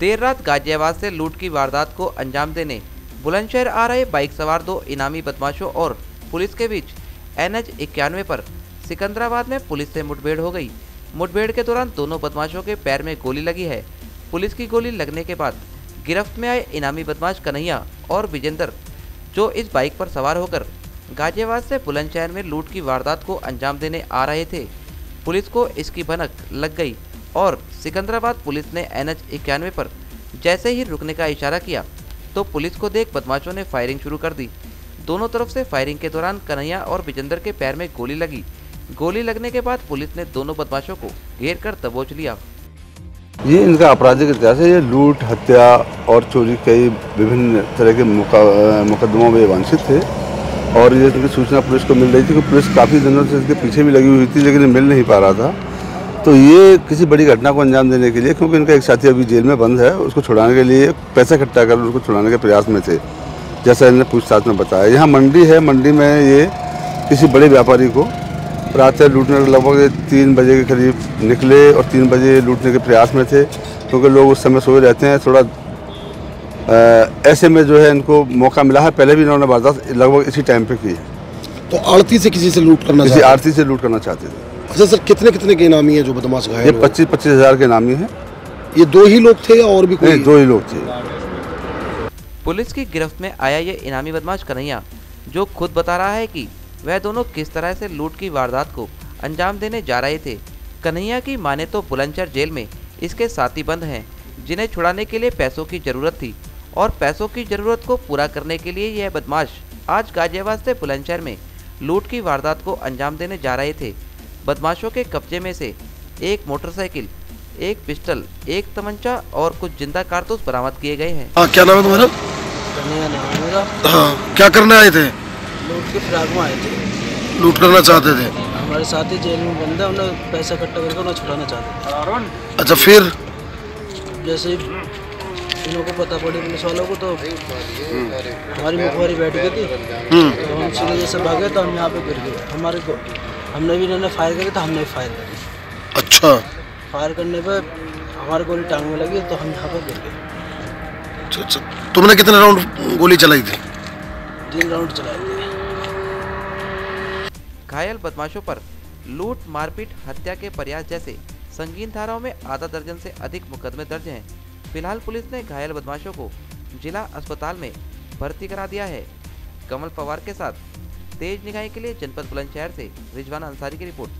देर रात गाजियाबाद से लूट की वारदात को अंजाम देने बुलंदशहर आ रहे बाइक सवार दो इनामी बदमाशों और पुलिस के बीच एन एच इक्यानवे पर सिकंदराबाद में पुलिस से मुठभेड़ हो गई। मुठभेड़ के दौरान दोनों बदमाशों के पैर में गोली लगी है। पुलिस की गोली लगने के बाद गिरफ्त में आए इनामी बदमाश कन्हैया और विजेंदर, जो इस बाइक पर सवार होकर गाजियाबाद से बुलंदशहर में लूट की वारदात को अंजाम देने आ रहे थे। पुलिस को इसकी भनक लग गई। और सिकंदराबाद पुलिस ने एन एच इक्यानवे पर जैसे ही रुकने का इशारा किया तो पुलिस को देख बदमाशों ने फायरिंग शुरू कर दी। दोनों तरफ़ से फायरिंग के दौरान कन्हैया और विजेंदर के पैर में गोली लगी। गोली लगने के बाद पुलिस ने दोनों बदमाशों को घेर कर दबोच लिया। ये इनका आपराधिक इतिहास है। ये लूट, हत्या और चोरी कई विभिन्न तरह के मुकदमों में वांछित थे। और ये सूचना पुलिस को मिल रही थी कि पुलिस काफ़ी दिनों से इसके पीछे भी लगी हुई थी, लेकिन मिल नहीं पा रहा था। तो ये किसी बड़ी घटना को अंजाम देने के लिए क्योंकि इनका एक साथी अभी जेल में बंद है उसको छुड़ाने के लिए पैसा इकट्ठा कर उसको छुड़ाने के प्रयास में थे जैसा इन्होंने पूछताछ में बताया। यहाँ मंडी है मंडी में ये किसी बड़े व्यापारी को प्रातः लूटने के लगभग तीन बजे के करीब निकले और तीन बजे लूटने के प्रयास में थे क्योंकि लोग उस समय सोए रहते हैं थोड़ा ऐसे में जो है इनको मौका मिला है पहले भी इन्होंने वारदात लगभग इसी टाइम पे की है। तो आड़ती से किसी से लूट करना किसी आरती से लूट करना चाहते थे। अच्छा सर कितने कितने के इनामी हैं जो बदमाश घायल हुए? पच्चीस पच्चीस हज़ार के इनामी है। ये दो ही लोग थे या और भी कोई? दो ही लोग थे। पुलिस की गिरफ्त में आया ये इनामी बदमाश कन्हैया जो खुद बता रहा है कि वह दोनों किस तरह से लूट की वारदात को अंजाम देने जा रहे थे। कन्हैया की माने तो बुलंदशहर जेल में इसके साथी बंद हैं जिन्हें छुड़ाने के लिए पैसों की ज़रूरत थी और पैसों की ज़रूरत को पूरा करने के लिए यह बदमाश आज गाजियाबाद से बुलंदशहर में लूट की वारदात को अंजाम देने जा रहे थे। बदमाशों के कब्जे में से एक मोटरसाइकिल एक पिस्टल एक तमंचा और कुछ ज़िंदा कारतूस बरामद किए गए हैं। हाँ क्या नाम है तुम्हारा? है मेरा। हाँ क्या करने आए थे? लूट के फिराक में आए थे। लूट करना चाहते थे? हमारे साथी जेल में बंद है उन्हें पैसा इकट्ठा करके उन्हें छुड़ाना चाहते थे। अच्छा फिर? जैसे ही इन को पता पड़ी पुलिस वालों को तो हमारी मुखबारी बैठ गई थी। हम्म। तो हम सीधे जैसे भागे तो हम यहाँ पे गिर गए। हमारे को हमने भी इन्होंने फायर करी तो हमने भी फायर करी। अच्छा। फायर करने पे हमारे गोली टांग में लगी तो हम यहाँ पे गिर गए। अच्छा अच्छा। तुमने कितने राउंड गोली चलाई थी? तीन राउंड चलाए थे। घायल बदमाशों पर लूट मारपीट हत्या के प्रयास जैसे संगीन धाराओं में आधा दर्जन से अधिक मुकदमे दर्ज हैं। फ़िलहाल पुलिस ने घायल बदमाशों को जिला अस्पताल में भर्ती करा दिया है। कमल पवार के साथ तेज निगाह के लिए जनपद बुलंदशहर से रिजवान अंसारी की रिपोर्ट।